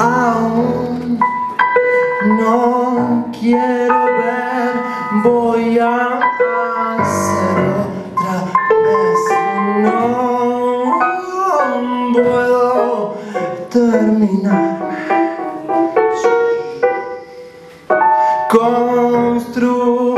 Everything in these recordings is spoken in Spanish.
Aún no quiero terminar. Construir.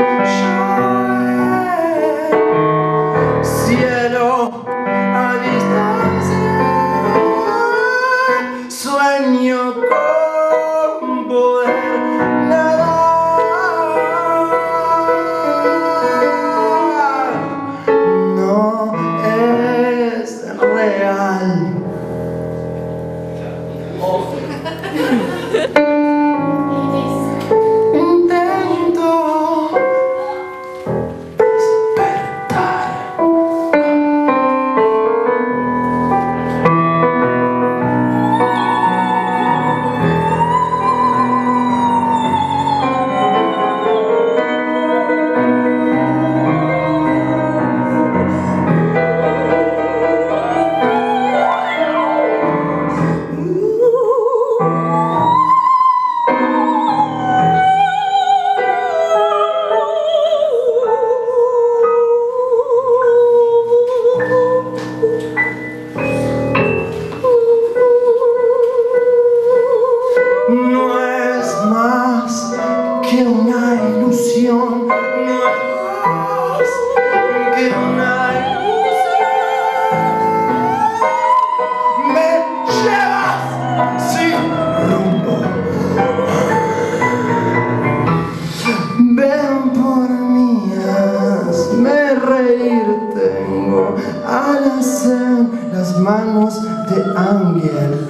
manos de ángel.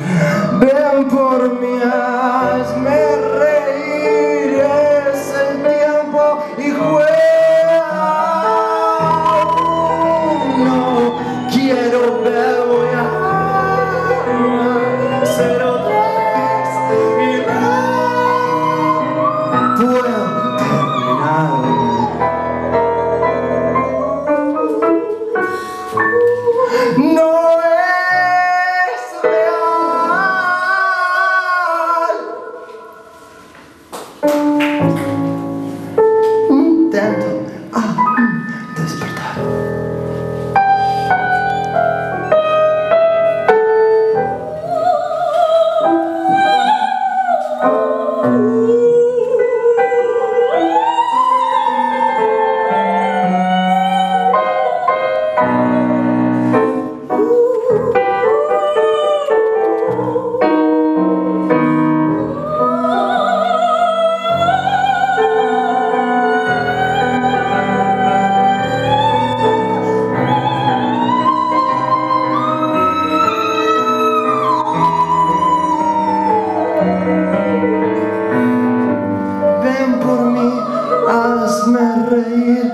Ven por mí, hazme. Ven por mí, hazme reír.